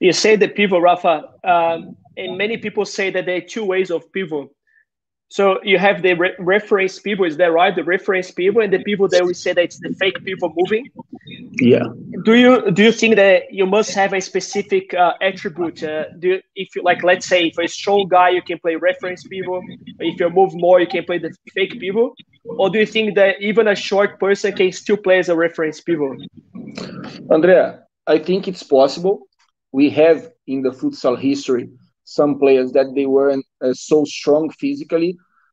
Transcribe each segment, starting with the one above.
You say the pivot, Rafa, um, and many people say that there are two ways of pivot. So you have the re- reference pivot, is that right? The reference pivot and the people that we say that it's the fake pivot moving. Yeah. Do you do you think that you must have a specific uh, attribute? Uh, do you, if you like, let's say, if you're a strong guy, you can play reference pivot. If you move more, you can play the fake pivot. Or do you think that even a short person can still play as a reference pivot? Andrea, I think it's possible. We have in the futsal history some players that they weren't uh, so strong physically,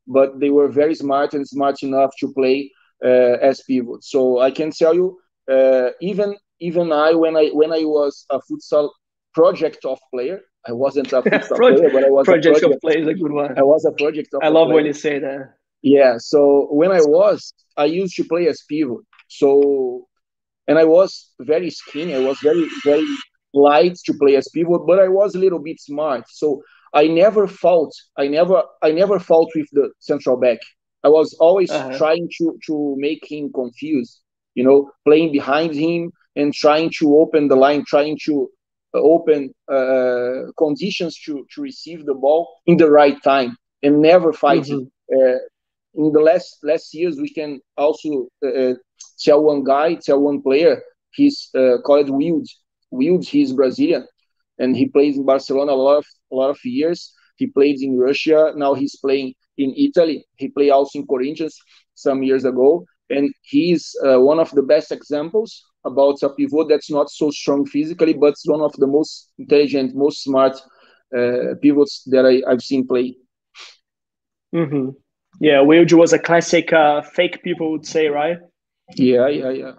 but they were very smart and smart enough to play uh, as pivots. So I can tell you, uh, even even I when I when I was a futsal project of player, I wasn't a futsal project, player, but I was project, a project of player is a good one. I was a project of. I love player. when you say that. Yeah. So when I was, I used to play as pivot. So and I was very skinny. I was very very light to play as pivot, but I was a little bit smart. So I never fought. I never I never fought with the central back. I was always uh-huh. trying to to make him confused. You know, playing behind him and trying to open the line, trying to uh, open uh, conditions to to receive the ball in the right time, and never fighting. Mm-hmm. Uh, in the last last years, we can also uh, tell one guy, tell one player. He's uh, called Wilde Wilde, he's Brazilian, and he plays in Barcelona a lot of a lot of years. He played in Russia. Now he's playing in Italy. He played also in Corinthians some years ago, and he's uh, one of the best examples about a pivot that's not so strong physically, but it's one of the most intelligent, most smart uh, pivots that I, have seen play. Mm-hmm. Yeah, Wilde was a classic uh, fake people would say, right? Yeah, yeah, yeah.